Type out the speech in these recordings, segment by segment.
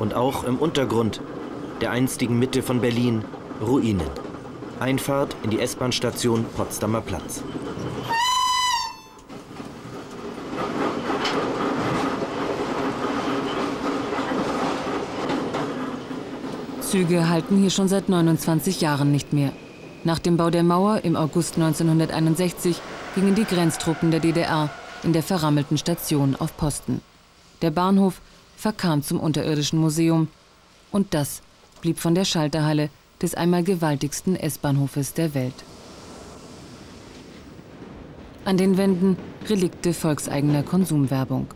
Und auch im Untergrund der einstigen Mitte von Berlin Ruinen. Einfahrt in die S-Bahn-Station Potsdamer Platz. Züge halten hier schon seit 29 Jahren nicht mehr. Nach dem Bau der Mauer im August 1961 gingen die Grenztruppen der DDR in der verrammelten Station auf Posten. Der Bahnhof verkam zum unterirdischen Museum und das blieb von der Schalterhalle des einmal gewaltigsten S-Bahnhofes der Welt. An den Wänden Relikte volkseigener Konsumwerbung.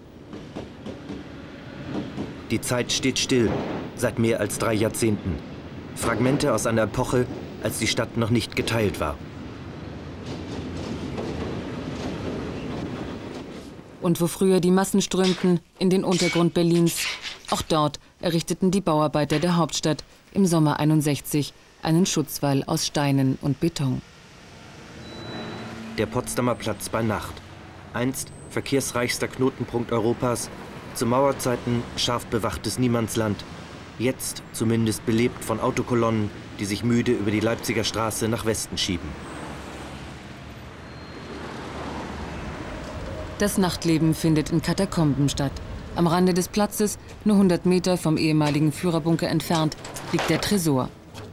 Die Zeit steht still, seit mehr als drei Jahrzehnten. Fragmente aus einer Epoche, als die Stadt noch nicht geteilt war. Und wo früher die Massen strömten in den Untergrund Berlins, auch dort errichteten die Bauarbeiter der Hauptstadt im Sommer 61 einen Schutzwall aus Steinen und Beton. Der Potsdamer Platz bei Nacht. Einst verkehrsreichster Knotenpunkt Europas, zu Mauerzeiten scharf bewachtes Niemandsland, Jetzt zumindest belebt von Autokolonnen, die sich müde über die Leipziger Straße nach Westen schieben. Das Nachtleben findet in Katakomben statt. Am Rande des Platzes, nur 100 Meter vom ehemaligen Führerbunker entfernt, liegt der Tresor.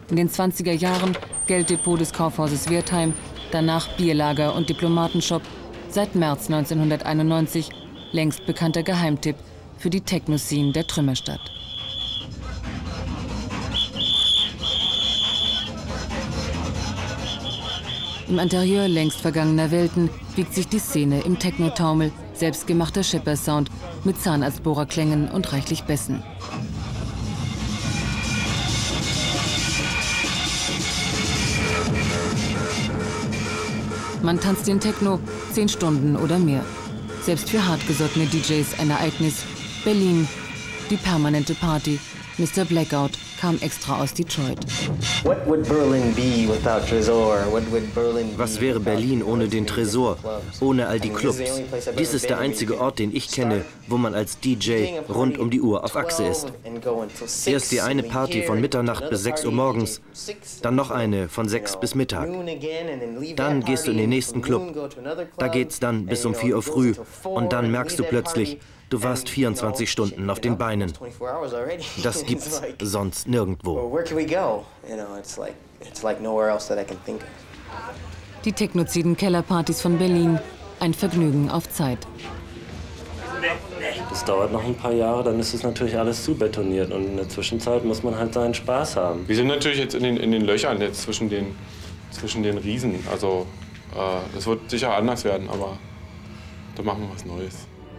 In den 20er Jahren Gelddepot des Kaufhauses Wertheim, danach Bierlager und Diplomatenshop, seit März 1991 längst bekannter Geheimtipp für die Techno-Scene der Trümmerstadt. Im Interieur längst vergangener Welten wiegt sich die Szene im Techno-Taumel, selbstgemachter Schipper-Sound mit Zahnarztbohrerklängen und reichlich Bässen. Man tanzt den Techno zehn Stunden oder mehr. Selbst für hartgesottene DJs ein Ereignis. Berlin, die permanente Party, Mr. Blackout, kam extra aus Detroit. Was wäre Berlin ohne den Tresor, ohne all die Clubs? Dies ist der einzige Ort, den ich kenne, wo man als DJ rund um die Uhr auf Achse ist. Erst die eine Party von Mitternacht bis 6 Uhr morgens, dann noch eine von 6 bis Mittag. Dann gehst du in den nächsten Club. Da geht's dann bis um 4 Uhr früh und dann merkst du plötzlich, Du warst 24 Stunden auf den Beinen. Das gibt's sonst nirgendwo. Die technoziden Kellerpartys von Berlin. Ein Vergnügen auf Zeit. Das dauert noch ein paar Jahre, dann ist es natürlich alles zubetoniert. Und in der Zwischenzeit muss man halt seinen Spaß haben. Wir sind natürlich jetzt in den, in den Löchern jetzt zwischen den, zwischen den Riesen. Also, äh, es wird sicher anders werden, aber da machen wir was Neues.